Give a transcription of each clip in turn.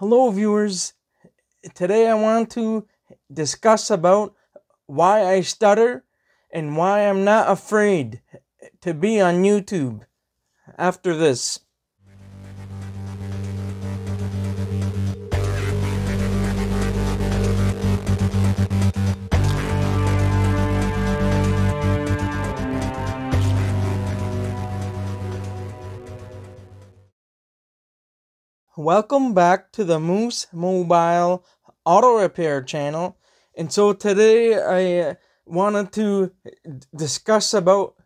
Hello viewers. Today I want to discuss about why I stutter and why I'm not afraid to be on YouTube after this. Welcome back to the Moose Mobile Auto Repair channel. And so today I uh, wanted to discuss about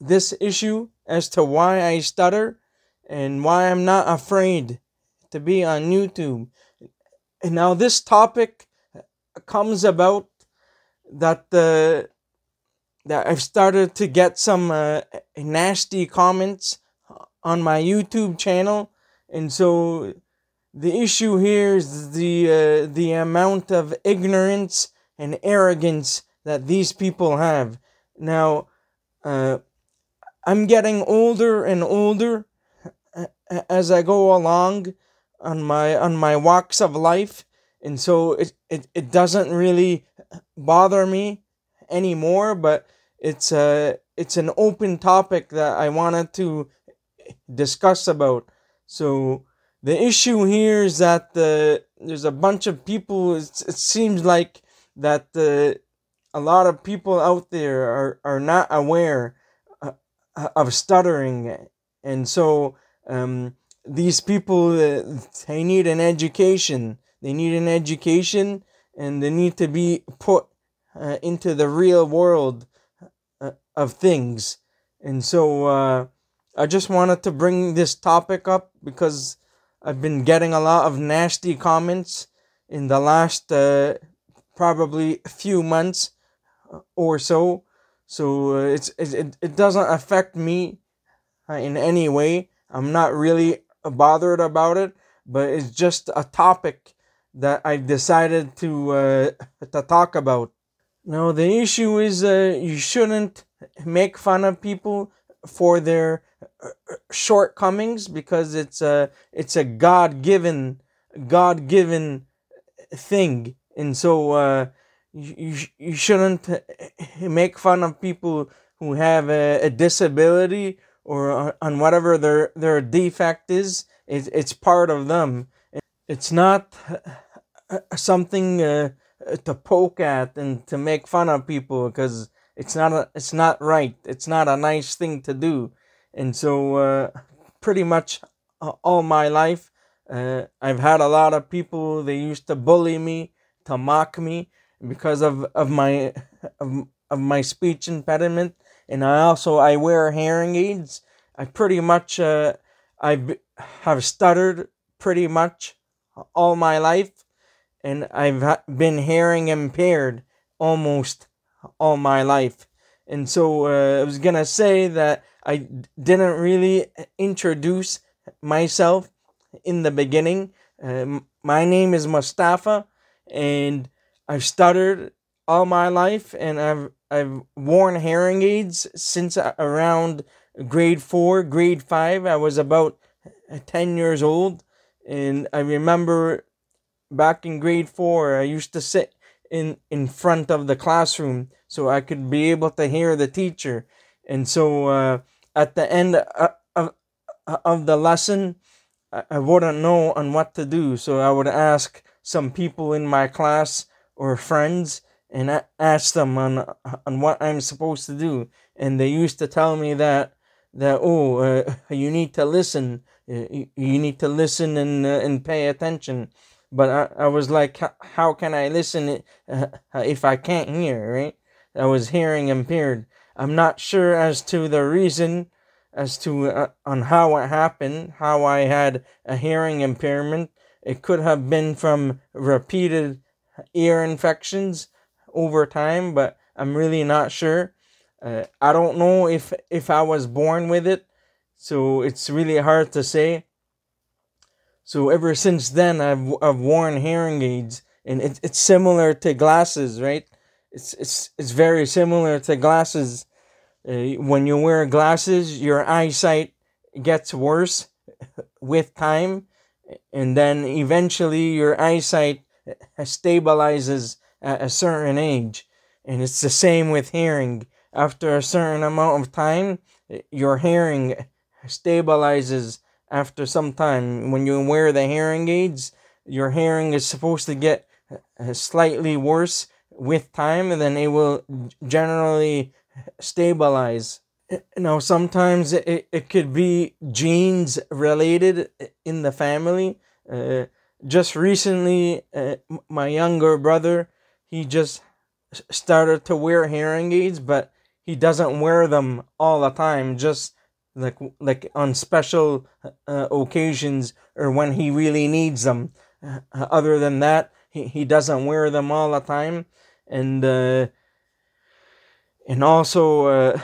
this issue as to why I stutter and why I'm not afraid to be on YouTube. And now this topic comes about that the that I've started to get some uh, nasty comments on my YouTube channel and so the issue here is the uh, the amount of ignorance and arrogance that these people have. Now, uh, I'm getting older and older as I go along on my on my walks of life, and so it it, it doesn't really bother me anymore. But it's a it's an open topic that I wanted to discuss about. So the issue here is that the there's a bunch of people. it seems like that the a lot of people out there are are not aware uh, of stuttering, and so um, these people uh, they need an education. They need an education, and they need to be put uh, into the real world uh, of things. And so uh, I just wanted to bring this topic up because I've been getting a lot of nasty comments in the last uh, probably few months or so. So uh, it's it, it doesn't affect me uh, in any way. I'm not really bothered about it, but it's just a topic that I've decided to uh, to talk about. Now the issue is uh, you shouldn't make fun of people for their shortcomings because it's a it's a God given God given thing, and so uh, you you shouldn't make fun of people who have a, a disability or on whatever their their defect is. It, it's part of them. It's not something uh, to poke at and to make fun of people because it's not a, it's not right. It's not a nice thing to do. And so, uh, pretty much all my life, uh, I've had a lot of people. They used to bully me, to mock me because of of my of, of my speech impediment. And I also I wear hearing aids. I pretty much uh, I have stuttered pretty much all my life, and I've been hearing impaired almost all my life. And so uh, I was gonna say that I didn't really introduce myself in the beginning. Um, my name is Mustafa, and I've stuttered all my life, and I've I've worn hearing aids since around grade four, grade five. I was about ten years old, and I remember back in grade four, I used to sit in in front of the classroom so I could be able to hear the teacher. And so uh, at the end of, of, of the lesson, I wouldn't know on what to do. So I would ask some people in my class or friends and ask them on on what I'm supposed to do. And they used to tell me that that oh uh, you need to listen, you, you need to listen and uh, and pay attention. But I, I was like, how can I listen if I can't hear, right? I was hearing impaired. I'm not sure as to the reason, as to uh, on how it happened, how I had a hearing impairment. It could have been from repeated ear infections over time, but I'm really not sure. Uh, I don't know if if I was born with it, so it's really hard to say. So ever since then, I've I've worn hearing aids, and it, it's similar to glasses, right? It's it's it's very similar to glasses. Uh, when you wear glasses, your eyesight gets worse with time, and then eventually your eyesight stabilizes at a certain age. And it's the same with hearing. After a certain amount of time, your hearing stabilizes after some time. When you wear the hearing aids, your hearing is supposed to get slightly worse with time, and then it will generally stabilize. Now, sometimes it, it could be genes related in the family. Uh, just recently, uh, my younger brother, he just started to wear hearing aids, but he doesn't wear them all the time. Just like like on special uh, occasions or when he really needs them. Uh, other than that, he, he doesn't wear them all the time, and uh, and also uh,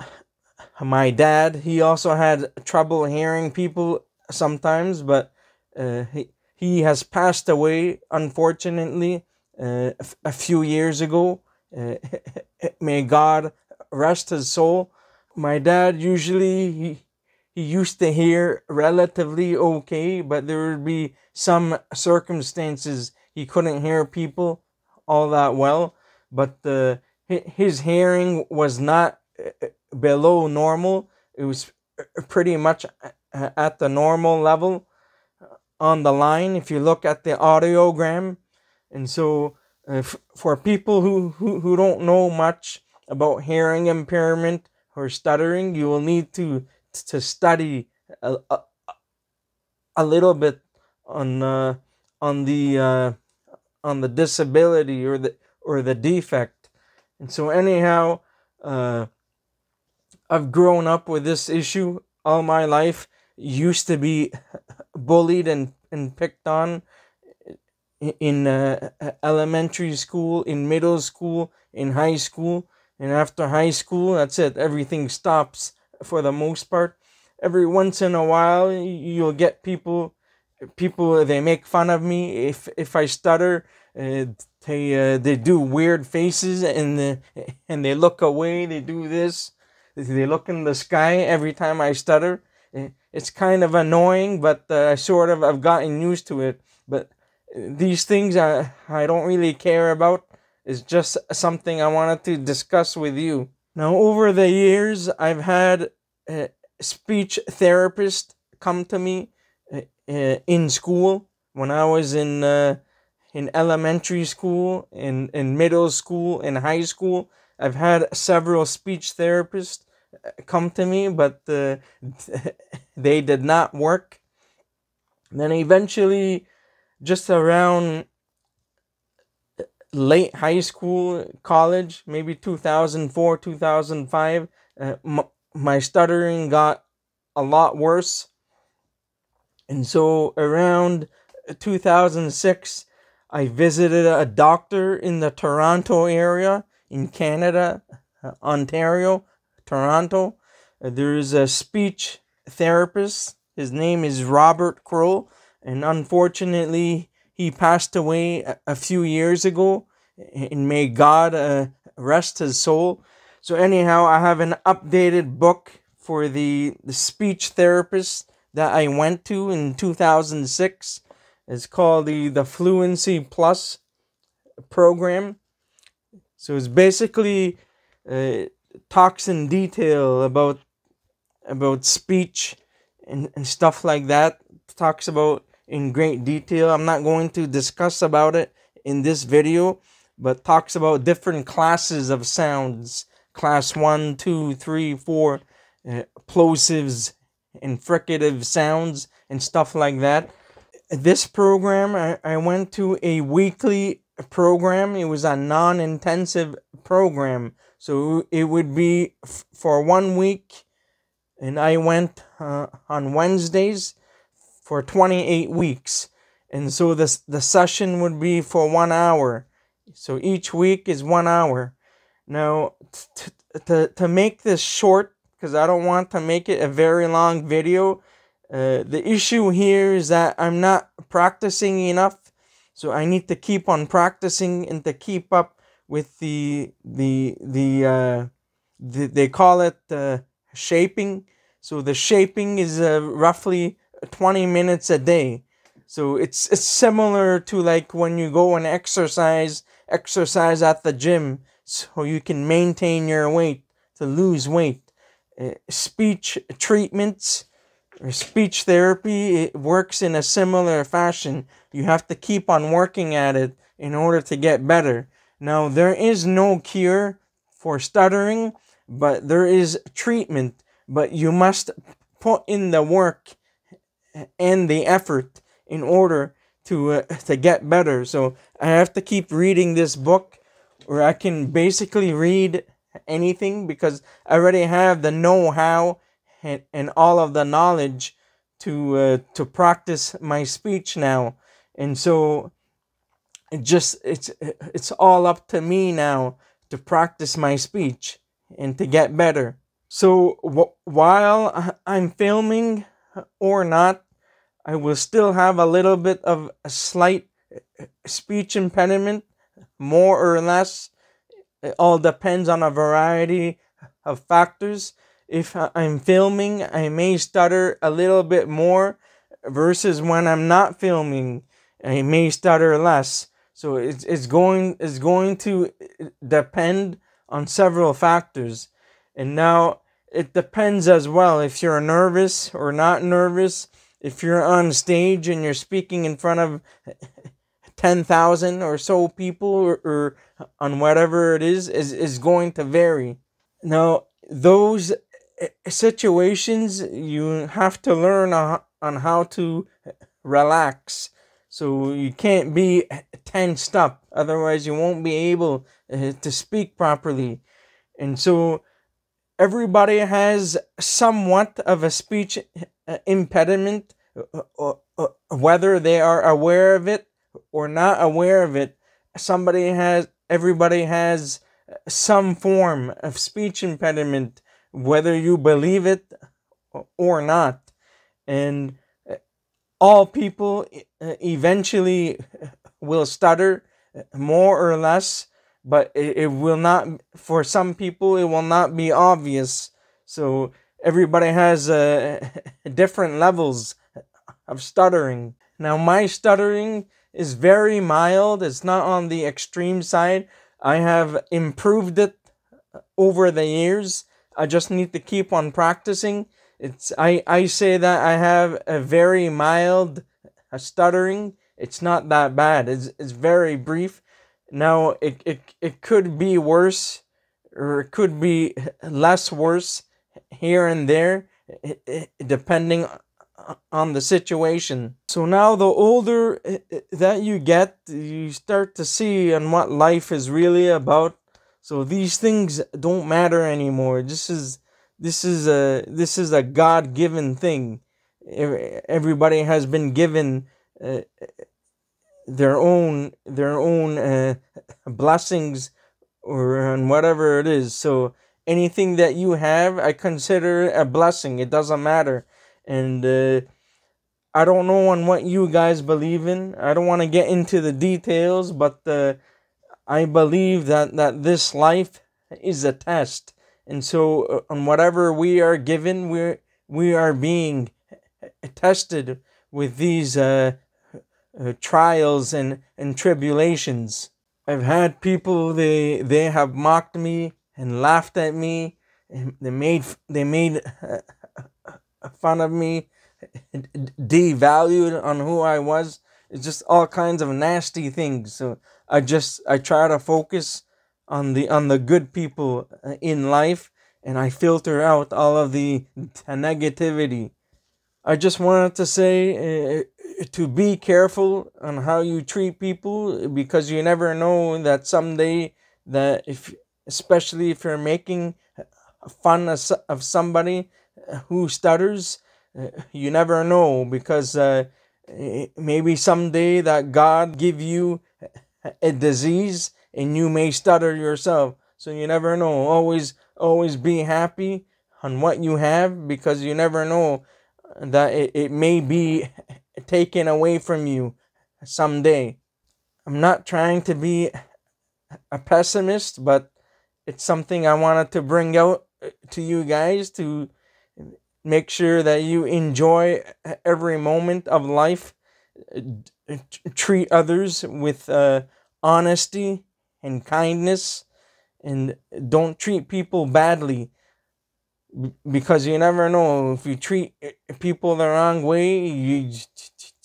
my dad he also had trouble hearing people sometimes, but uh, he he has passed away unfortunately uh, a few years ago. May God rest his soul. My dad usually he, he used to hear relatively okay, but there would be some circumstances he couldn't hear people all that well. But uh, the his hearing was not uh, below normal. It was uh, pretty much uh, at the normal level on the line if you look at the audiogram. And so, uh, for people who, who, who don't know much about hearing impairment or stuttering, you will need to to study a, a, a little bit on uh, on the uh, on the disability or the or the defect. And so, anyhow, uh, I've grown up with this issue all my life. Used to be bullied and, and picked on in uh, elementary school, in middle school, in high school. And after high school, that's it. Everything stops for the most part. Every once in a while, you'll get people, people they make fun of me if if I stutter. Uh, they uh, they do weird faces and the, and they look away. They do this. They look in the sky every time I stutter. It's kind of annoying, but uh, I sort of I've gotten used to it. But these things I I don't really care about. It's just something I wanted to discuss with you. Now, over the years, I've had a speech therapist come to me uh, uh, in school when I was in uh, in elementary school, in in middle school, in high school. I've had several speech therapists come to me, but uh, they did not work. Then eventually, just around late high school, college, maybe 2004, 2005, uh, m- my stuttering got a lot worse. And so around 2006, I visited a doctor in the Toronto area in Canada, uh, Ontario, Toronto. Uh, there is a speech therapist. His name is Robert Kroll, and unfortunately, he passed away a, few years ago. And may God uh, rest his soul. So, anyhow, I have an updated book for the, the speech therapist that I went to in 2006. It's called the, the Fluency Plus program. So, it's basically. Uh, talks in detail about about speech and, and stuff like that talks about in great detail. I'm not going to discuss about it in this video but talks about different classes of sounds. Class one two three four uh, plosives and fricative sounds and stuff like that. This program I, I went to a weekly program. It was a non-intensive program. So it would be for one week, and I went uh, on Wednesdays for 28 weeks. And so this, the session would be for one hour. So each week is one hour. Now, t- to, to make this short, because I don't want to make it a very long video, uh, the issue here is that I'm not practicing enough. So I need to keep on practicing and to keep up with the the the uh, the, they call it uh, shaping. So the shaping is uh, roughly 20 minutes a day. So it's it's similar to like when you go and exercise exercise at the gym so you can maintain your weight to lose weight. Uh, speech treatments or speech therapy it works in a similar fashion. You have to keep on working at it in order to get better. Now there is no cure for stuttering, but there is treatment, but you must put in the work and the effort in order to uh, to get better. So I have to keep reading this book, or I can basically read anything because I already have the know-how and, and all of the knowledge to uh, to practice my speech now. And so it just it's it's all up to me now to practice my speech and to get better. So while I'm filming or not, I will still have a little bit of a slight uh, speech impediment, more or less. It all depends on a variety of factors. If I'm filming, I may stutter a little bit more versus when I'm not filming, I may stutter less. So it's, it's going it's going to uh, depend on several factors. And now it depends as well if you're nervous or not nervous if you're on stage and you're speaking in front of 10,000 or so people or, or, on whatever it is, is, is going to vary. Now, those eh, situations, you have to learn on how to relax. So you can't be tensed up, otherwise, you won't be able eh, to speak properly. And so, everybody has somewhat of a speech uh, impediment, uh, uh, whether they are aware of it or not aware of it. Somebody has, everybody has some form of speech impediment, whether you believe it or not. And all people eventually will stutter more or less, but it, will not, for some people, it will not be obvious. So everybody has uh, different levels of stuttering. Now, my stuttering is very mild, it's not on the extreme side. I have improved it over the years. I just need to keep on practicing. It's I, I say that I have a very mild a stuttering. It's not that bad. It's, it's very brief. Now it, it it could be worse or it could be less worse here and there, eh, eh, depending on the situation. So now, the older eh, that you get, you start to see on what life is really about. So these things don't matter anymore. This is this is a this is a God given thing. Everybody has been given uh, their own their own uh, blessings or and whatever it is. So anything that you have, I consider a blessing. It doesn't matter. And uh, I don't know on what you guys believe in. I don't want to get into the details, but uh, I believe that, that this life is a test. And so, uh, on whatever we are given, we're, we are being tested with these uh, uh, trials and, and tribulations. I've had people, they, they have mocked me and laughed at me. And they made they made fun of me, devalued on who I was. It's just all kinds of nasty things. So I just I try to focus on the on the good people uh, in life, and I filter out all of the, the negativity. I just wanted to say uh, to be careful on how you treat people because you never know that someday that if especially if you're making fun of somebody who stutters. You never know because uh, maybe someday that God give you a disease and you may stutter yourself. So you never know. Always, always be happy on what you have because you never know that it, it may be taken away from you someday. I'm not trying to be a pessimist, but it's something I wanted to bring out uh, to you guys to make sure that you enjoy every moment of life, uh, treat others with uh, honesty and kindness and don't treat people badly because you never know if you treat uh, people the wrong way you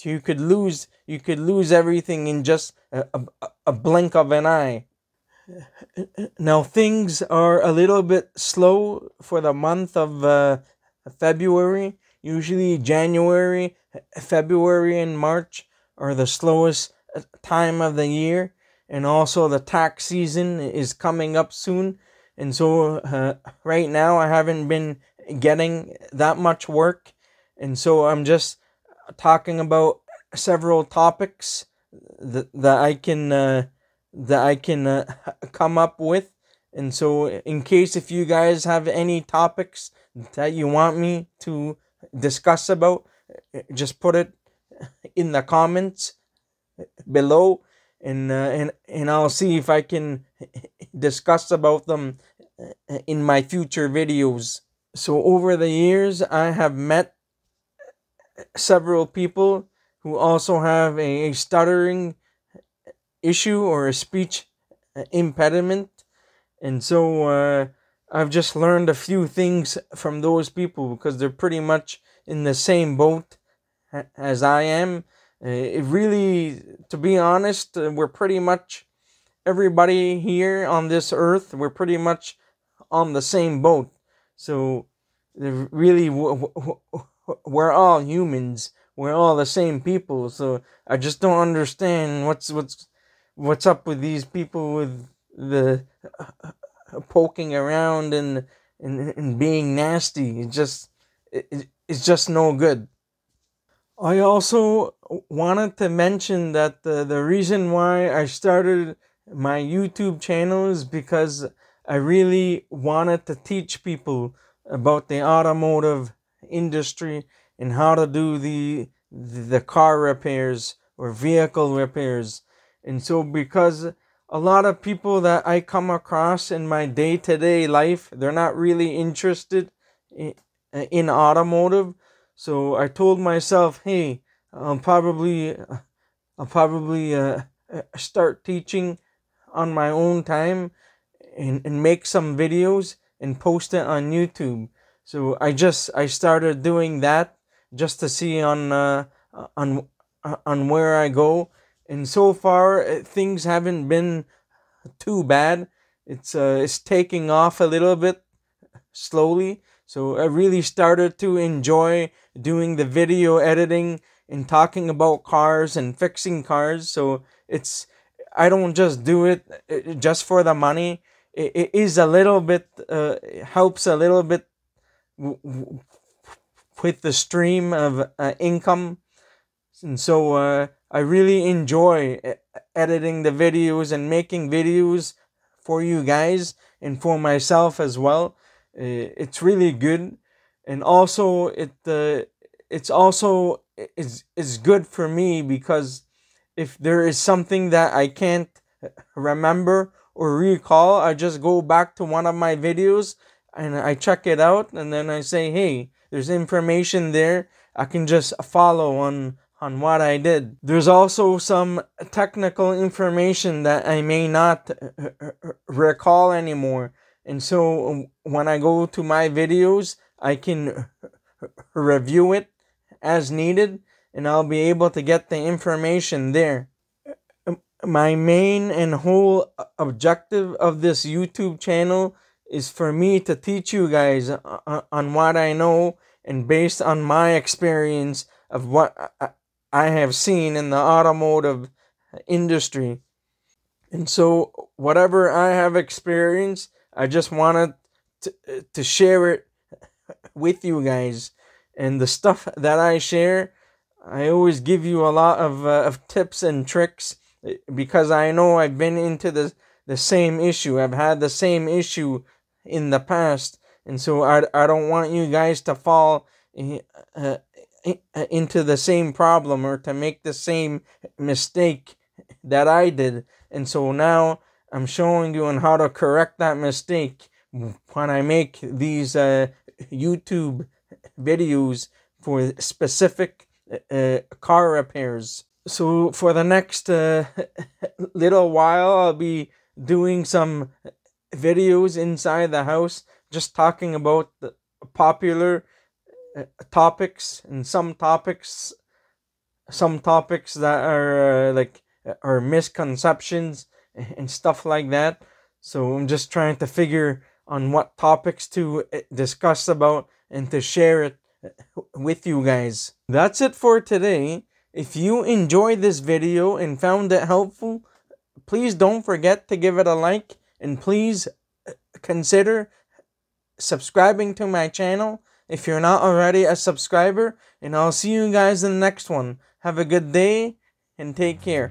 you could lose you could lose everything in just a, a, a blink of an eye now things are a little bit slow for the month of uh, February. Usually January, February, and March are the slowest uh, time of the year, and also the tax season is coming up soon. And so uh, right now I haven't been getting that much work, and so I'm just talking about several topics that that I can. Uh, that I can uh, come up with. And so, in case if you guys have any topics that you want me to discuss about, just put it in the comments below, and uh, and and I'll see if I can discuss about them in my future videos. So over the years, I have met several people who also have a stuttering issue or a speech impediment. And so uh, I've just learned a few things from those people because they're pretty much in the same boat as I am. Uh, it really, to be honest, uh, we're pretty much everybody here on this earth, we're pretty much on the same boat. So really, we're all humans. We're all the same people. So I just don't understand what's what's what's up with these people with the uh, poking around and and, and being nasty it just it, it's just no good i also wanted to mention that the, the reason why i started my youtube channel is because i really wanted to teach people about the automotive industry and how to do the the car repairs or vehicle repairs and so, because a lot of people that I come across in my day to day life, they're not really interested in, in automotive. So I told myself, hey, I'll probably, I'll probably uh, start teaching on my own time and, and make some videos and post it on YouTube. So I just I started doing that just to see on uh, on on where I go and so far uh, things haven't been too bad. It's uh, it's taking off a little bit slowly. So I really started to enjoy doing the video editing and talking about cars and fixing cars. So it's I don't just do it uh, just for the money. It, it is a little bit uh, helps a little bit with the stream of uh, income, and so uh, I really enjoy editing the videos and making videos for you guys and for myself as well. It's really good, and also it uh, it's also is is good for me because if there is something that I can't remember or recall, I just go back to one of my videos and I check it out, and then I say, hey, there's information there. I can just follow on on what I did. There's also some technical information that I may not uh, uh, uh, recall anymore. And so um, when I go to my videos, I can review it as needed and I'll be able to get the information there. My main and whole objective of this YouTube channel is for me to teach you guys on what I know and based on my experience of what I have seen in the automotive industry. And so, whatever I have experienced, I just wanted to, to share it with you guys. And the stuff that I share, I always give you a lot of, uh, of tips and tricks because I know I've been into the, the same issue. I've had the same issue in the past. And so, I, I don't want you guys to fall uh, into the same problem or to make the same mistake that I did. And so now I'm showing you on how to correct that mistake when I make these uh, YouTube videos for specific uh, car repairs. So for the next uh, little while, I'll be doing some videos inside the house, just talking about the popular uh, topics and some topics, some topics that are uh, like are misconceptions and stuff like that. So I'm just trying to figure on what topics to uh, discuss about and to share it with you guys. That's it for today. If you enjoyed this video and found it helpful, please don't forget to give it a like and please uh, consider subscribing to my channel if you're not already a subscriber and I'll see you guys in the next one. Have a good day and take care.